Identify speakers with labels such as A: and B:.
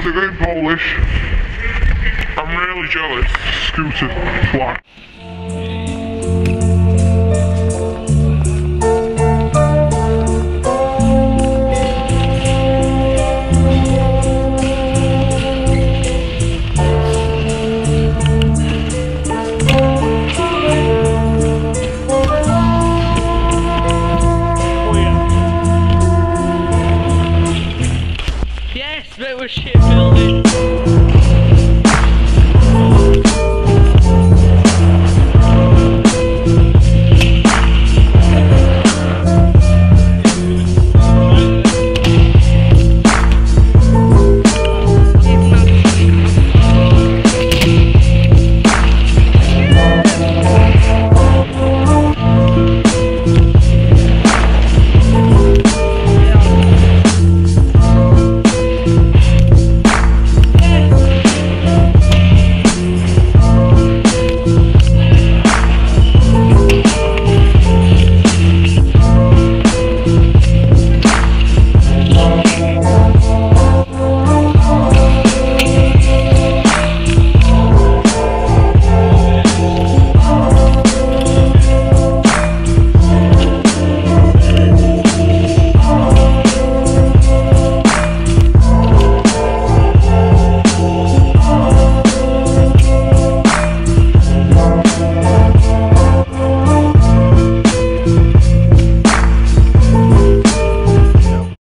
A: How's it going, Polish? I'm really jealous. Scooter twat.
B: shit, shipbuilding.